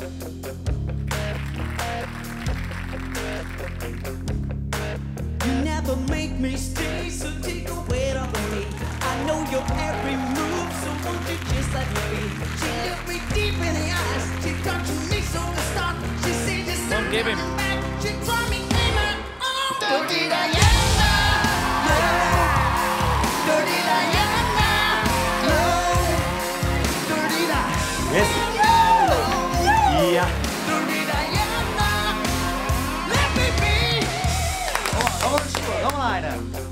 i know your every move so won't you just let me be? She looked me deep in the eyes. She talked to me so i started to stop she said just don't Give him. Friday.